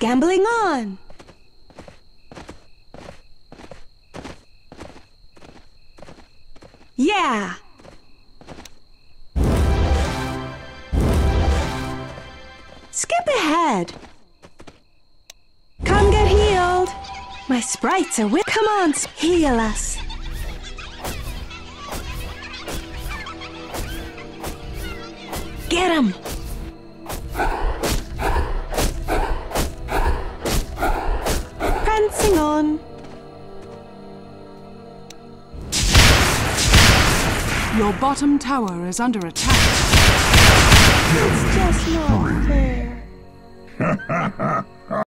Gambling on! Yeah! Skip ahead! Come get healed! My sprites are with- Come on, heal us! Get him! Prancing on! Your bottom tower is under attack. It's just not fair.